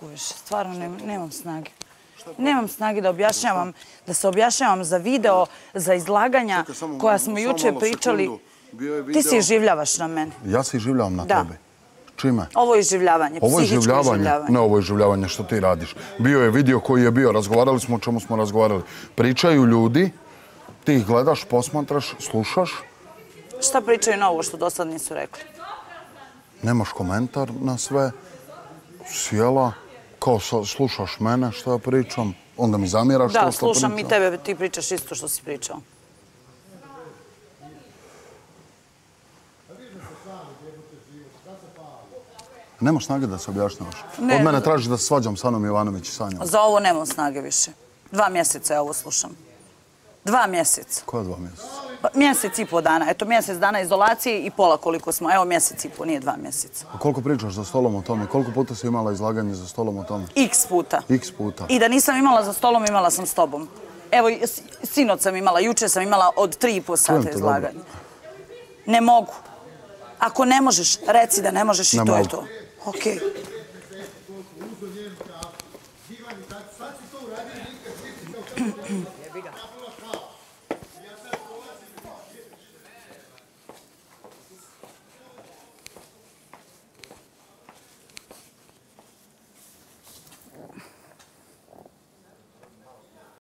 Više, stvarno nemam, nemam snage. Nemam snage da objašnjavam, da se objašnjavam za video, za izlaganja Čekaj, samo- koja smo juče pričali. Ti se iživljavaš na mene. Ja se iživljavam na Da. tebe. Čime? Ovo je iživljavanje, Ovo je psihičko življavanje. iživljavanje. Ne, ovo je življavanje što ti radiš. Bio je video koji je bio, razgovarali smo o čemu smo razgovarali. Pričaju ljudi, ti ih gledaš, posmatraš, slušaš, Šta pričaju na ovo što do sad nisu rekli? nemaš komentar na sve, sjela, kao slušaš mene što ja pričam, onda mi zamjeraš Da, to što slušam i pričam. tebe, ti pričaš isto što si pričao. Nemaš snage da se objašnjavaš. Ne. Od mene tražiš da se svađam sa Anom Jovanović i Sanjom. Za ovo nemam snage više. Dva mjeseca ja ovo slušam. Dva mjeseca. Koja dva mjeseca? Pa, mjesec i po dana. Eto, mjesec dana izolacije i pola koliko smo. Evo, mjesec i po, nije dva mjeseca. A koliko pričaš za stolom o tome? Koliko puta si imala izlaganje za stolom o tome? X puta. X puta. I da nisam imala za stolom, imala sam s tobom. Evo, sinoć sam imala, juče sam imala od tri i po Čujem sata te, izlaganja. Ne mogu. Ako ne možeš, reci da ne možeš i Ne to je mogu. to. Okej.